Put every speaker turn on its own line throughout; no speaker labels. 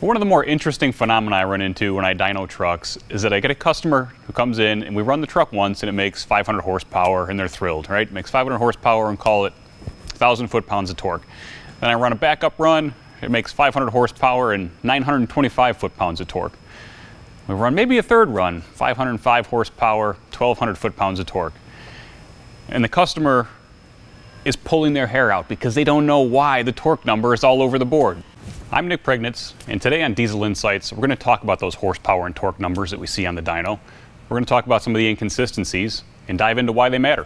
One of the more interesting phenomena I run into when I dyno trucks is that I get a customer who comes in and we run the truck once and it makes 500 horsepower and they're thrilled, right? Makes 500 horsepower and call it 1,000 foot-pounds of torque. Then I run a backup run, it makes 500 horsepower and 925 foot-pounds of torque. We run maybe a third run, 505 horsepower, 1,200 foot-pounds of torque. And the customer is pulling their hair out because they don't know why the torque number is all over the board. I'm Nick Priegnitz, and today on Diesel Insights, we're going to talk about those horsepower and torque numbers that we see on the dyno. We're going to talk about some of the inconsistencies and dive into why they matter.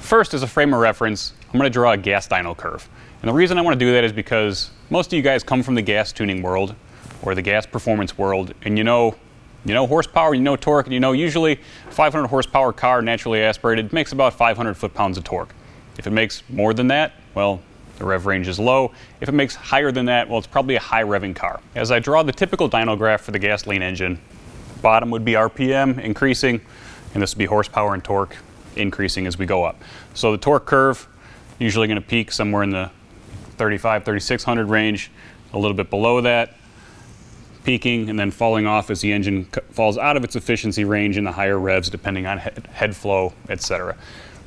First, as a frame of reference, I'm going to draw a gas dyno curve. And the reason I want to do that is because most of you guys come from the gas tuning world or the gas performance world, and you know you know horsepower, you know torque, and you know usually 500 horsepower car naturally aspirated makes about 500 foot-pounds of torque. If it makes more than that, well, the rev range is low. If it makes higher than that, well, it's probably a high revving car. As I draw the typical dyno graph for the gasoline engine, bottom would be RPM increasing, and this would be horsepower and torque increasing as we go up. So the torque curve, usually going to peak somewhere in the 35, 3600 range, a little bit below that, peaking and then falling off as the engine falls out of its efficiency range in the higher revs depending on head, head flow, etc.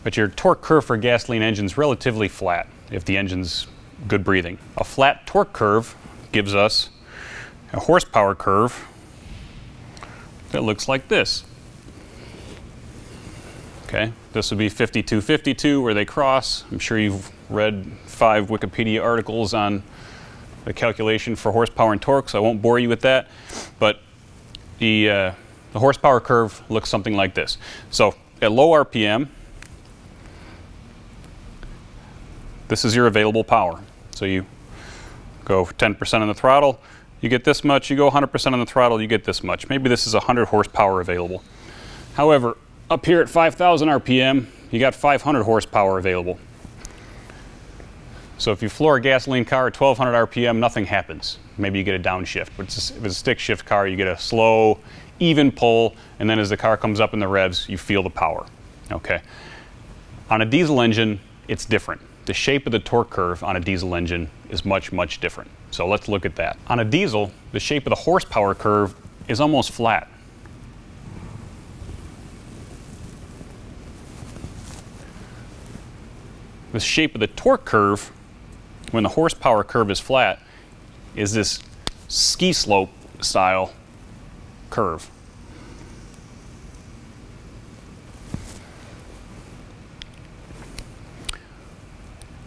But your torque curve for gasoline engines relatively flat if the engine's good breathing. A flat torque curve gives us a horsepower curve that looks like this. Okay, this would be 5252 where they cross. I'm sure you've read five Wikipedia articles on the calculation for horsepower and torque, so I won't bore you with that. But the, uh, the horsepower curve looks something like this. So at low RPM, this is your available power. So you go 10% on the throttle, you get this much. You go 100% on the throttle, you get this much. Maybe this is 100 horsepower available. However, up here at 5,000 RPM, you got 500 horsepower available. So if you floor a gasoline car at 1200 RPM, nothing happens. Maybe you get a downshift. But if it's a stick shift car, you get a slow, even pull, and then as the car comes up in the revs, you feel the power. Okay. On a diesel engine, it's different. The shape of the torque curve on a diesel engine is much, much different. So let's look at that. On a diesel, the shape of the horsepower curve is almost flat. The shape of the torque curve when the horsepower curve is flat, is this ski slope style curve.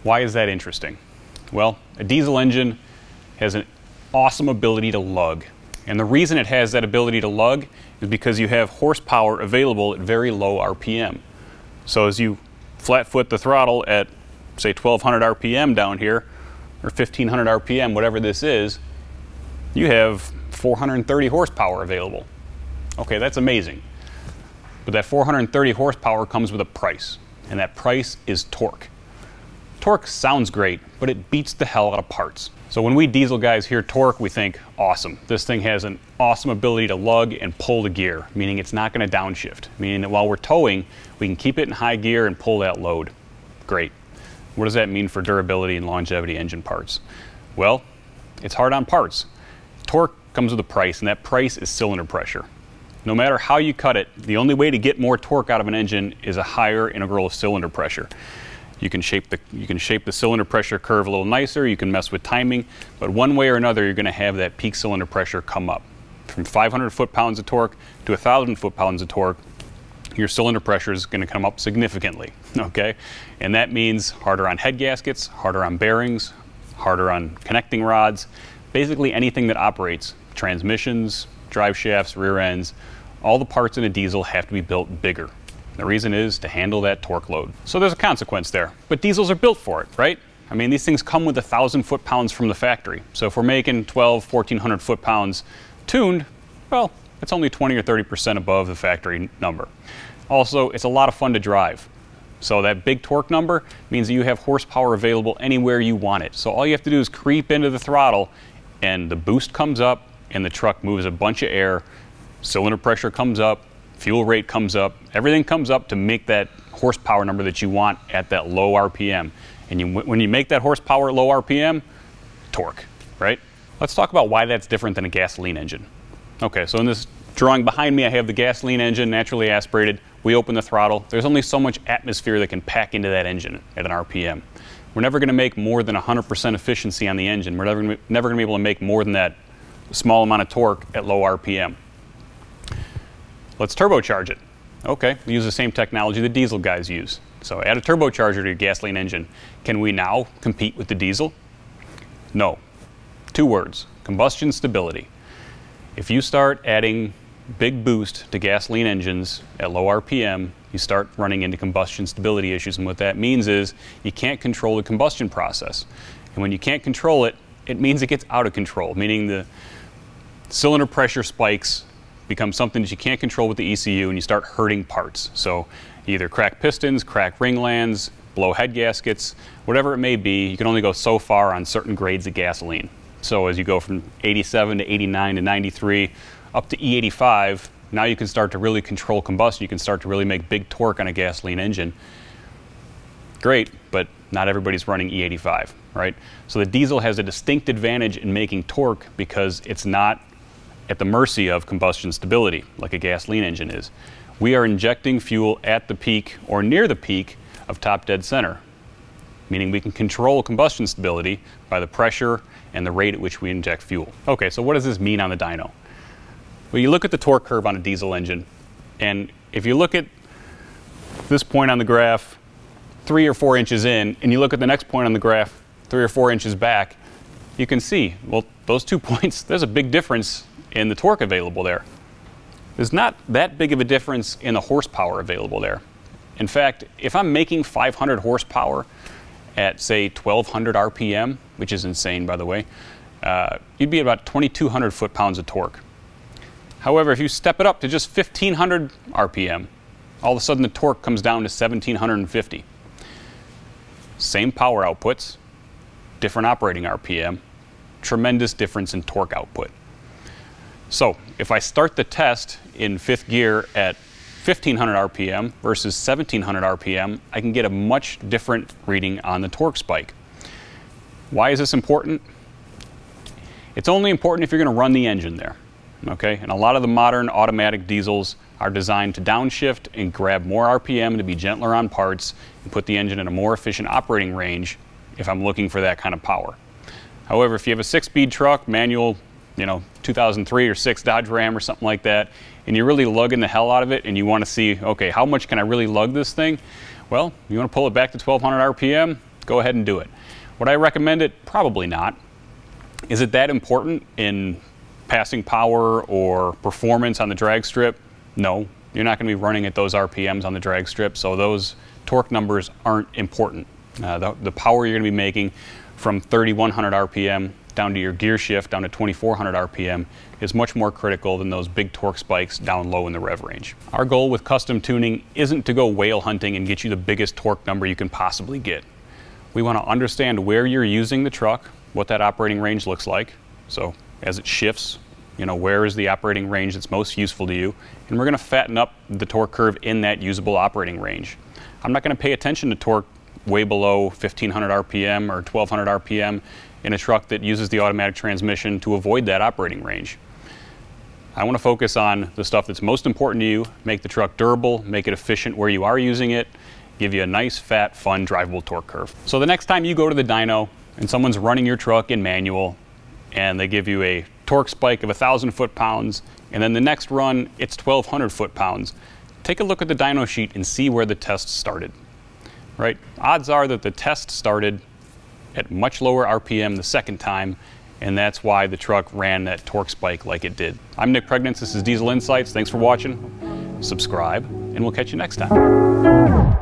Why is that interesting? Well, a diesel engine has an awesome ability to lug. And the reason it has that ability to lug is because you have horsepower available at very low RPM. So as you flat foot the throttle at say 1200 RPM down here, or 1500 RPM, whatever this is, you have 430 horsepower available. Okay, that's amazing. But that 430 horsepower comes with a price, and that price is torque. Torque sounds great, but it beats the hell out of parts. So when we diesel guys hear torque, we think, awesome. This thing has an awesome ability to lug and pull the gear, meaning it's not gonna downshift, meaning that while we're towing, we can keep it in high gear and pull that load. Great. What does that mean for durability and longevity engine parts? Well, it's hard on parts. Torque comes with a price, and that price is cylinder pressure. No matter how you cut it, the only way to get more torque out of an engine is a higher integral of cylinder pressure. You can shape the you can shape the cylinder pressure curve a little nicer, you can mess with timing, but one way or another you're going to have that peak cylinder pressure come up. From 500 foot-pounds of torque to 1,000 foot-pounds of torque, your cylinder pressure is going to come up significantly, okay? And that means harder on head gaskets, harder on bearings, harder on connecting rods, basically anything that operates, transmissions, drive shafts, rear ends, all the parts in a diesel have to be built bigger. The reason is to handle that torque load. So there's a consequence there, but diesels are built for it, right? I mean, these things come with a thousand foot-pounds from the factory. So if we're making 12, 1400 foot-pounds tuned, well, it's only 20 or 30% above the factory number. Also, it's a lot of fun to drive. So that big torque number means that you have horsepower available anywhere you want it. So all you have to do is creep into the throttle and the boost comes up and the truck moves a bunch of air, cylinder pressure comes up, fuel rate comes up, everything comes up to make that horsepower number that you want at that low RPM. And you, when you make that horsepower at low RPM, torque, right? Let's talk about why that's different than a gasoline engine. Okay, so in this drawing behind me, I have the gasoline engine, naturally aspirated. We open the throttle. There's only so much atmosphere that can pack into that engine at an RPM. We're never going to make more than 100% efficiency on the engine. We're never going to be able to make more than that small amount of torque at low RPM. Let's turbocharge it. Okay, we use the same technology the diesel guys use. So add a turbocharger to your gasoline engine. Can we now compete with the diesel? No. Two words, combustion stability. If you start adding big boost to gasoline engines at low RPM, you start running into combustion stability issues. And what that means is you can't control the combustion process. And when you can't control it, it means it gets out of control, meaning the cylinder pressure spikes become something that you can't control with the ECU and you start hurting parts. So either crack pistons, crack ring lands, blow head gaskets, whatever it may be, you can only go so far on certain grades of gasoline. So as you go from 87 to 89 to 93 up to E85, now you can start to really control combustion. You can start to really make big torque on a gasoline engine. Great, but not everybody's running E85, right? So the diesel has a distinct advantage in making torque because it's not at the mercy of combustion stability like a gasoline engine is. We are injecting fuel at the peak or near the peak of top dead center, meaning we can control combustion stability by the pressure and the rate at which we inject fuel. Okay, so what does this mean on the dyno? Well, you look at the torque curve on a diesel engine, and if you look at this point on the graph three or four inches in, and you look at the next point on the graph three or four inches back, you can see, well, those two points, there's a big difference in the torque available there. There's not that big of a difference in the horsepower available there. In fact, if I'm making 500 horsepower at say 1200 RPM, which is insane by the way, uh, you'd be about 2200 foot-pounds of torque. However, if you step it up to just 1500 RPM, all of a sudden the torque comes down to 1750. Same power outputs, different operating RPM, tremendous difference in torque output. So if I start the test in fifth gear at 1500 RPM versus 1700 RPM, I can get a much different reading on the torque spike. Why is this important? It's only important if you're going to run the engine there. Okay, and a lot of the modern automatic diesels are designed to downshift and grab more RPM to be gentler on parts and put the engine in a more efficient operating range if I'm looking for that kind of power. However, if you have a six-speed truck, manual, you know, 2003 or 6 Dodge Ram or something like that, and you're really lugging the hell out of it and you want to see, okay, how much can I really lug this thing? Well, you want to pull it back to 1200 RPM, go ahead and do it. Would I recommend it? Probably not. Is it that important in passing power or performance on the drag strip? No, you're not going to be running at those RPMs on the drag strip, so those torque numbers aren't important. Uh, the, the power you're going to be making from 3100 RPM down to your gear shift down to 2400 RPM is much more critical than those big torque spikes down low in the rev range. Our goal with custom tuning isn't to go whale hunting and get you the biggest torque number you can possibly get. We want to understand where you're using the truck, what that operating range looks like. So as it shifts, you know, where is the operating range that's most useful to you? And we're going to fatten up the torque curve in that usable operating range. I'm not going to pay attention to torque way below 1500 RPM or 1200 RPM in a truck that uses the automatic transmission to avoid that operating range. I want to focus on the stuff that's most important to you, make the truck durable, make it efficient where you are using it, give you a nice, fat, fun, drivable torque curve. So the next time you go to the dyno and someone's running your truck in manual and they give you a torque spike of 1,000 foot-pounds and then the next run it's 1,200 foot-pounds, take a look at the dyno sheet and see where the test started. Right? Odds are that the test started at much lower RPM the second time, and that's why the truck ran that torque spike like it did. I'm Nick Priegnitz, this is Diesel Insights. Thanks for watching. Subscribe, and we'll catch you next time.